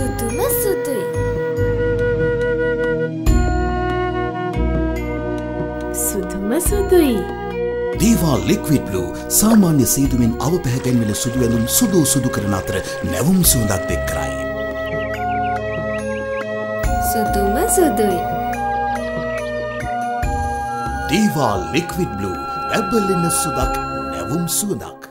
සුදුම සුදුයි. සුදුම සුදුයි. දේවා liquid blue සාමාන්‍ය සීදුවෙන් අව පැහැගැන්වෙන සුදු ඇඳුම් සුදෝ සුදු කරන අතර නැවුම් සුවඳක් එක් කරයි. සුදුම සුදුයි. දේවා ලික්විඩ් බ්ලූ ඇබලෙන සුදක් නැවුම් සුවඳක්.